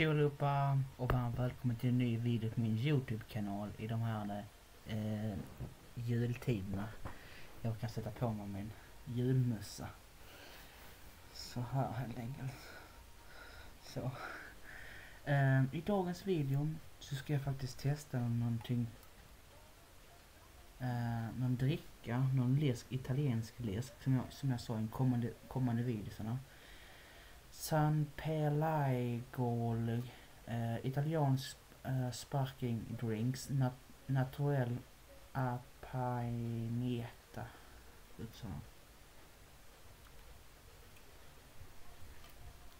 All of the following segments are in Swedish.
Tjo allihopa och varmt välkommen till en ny video på min Youtube-kanal i de här eh, jultiderna. Jag kan sätta på mig min julmössa. Så här helt enkelt. Så. Eh, I dagens video så ska jag faktiskt testa någonting. Eh, någon dricka, någon läsk, italiensk läsk som jag, som jag sa i en kommande, kommande videosarna. San Pelagol, eh, italiensk eh, sparkling drinks, nat naturell apaineta. Så.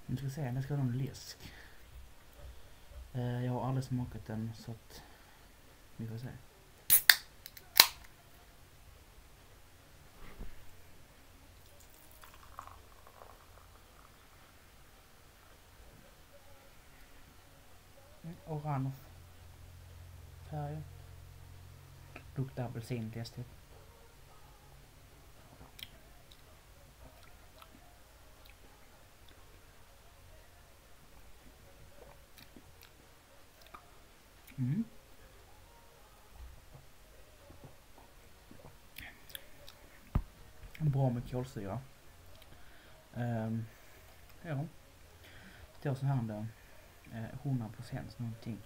Nu ska vi se, det ska vara någon läsk. Eh, jag har aldrig smakat den så att vi får se. Mm, orange färg. Luktar apelsinläsk typ. Mm. Bra med kolsyra. Um, ja. Står så här då. Eh, 100% någonting.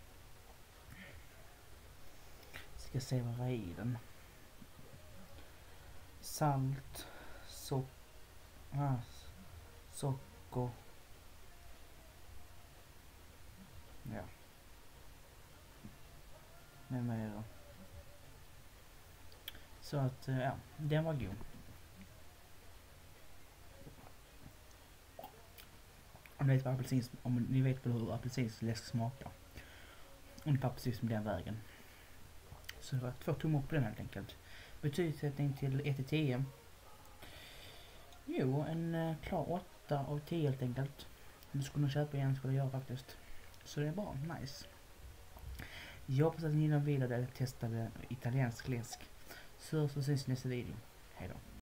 Ska se vad det är i den. Salt, so ah, socker. Ja. Med mera. Så att, eh, ja, den var god. Om ni vet vad apelsins, om ni vet hur apelsinsläsk smakar. Ungefär precis som den vägen. Så det var två tummar upp på den helt enkelt. Betygssättning till 1 till 10. Jo, en eh, klar 8 av 10 helt enkelt. Om du skulle köpa igen skulle jag göra faktiskt. Så det är bra, nice. Jag hoppas att ni gillar videon där jag testade italiensk läsk. Så, så syns vi i nästa video. Hejdå.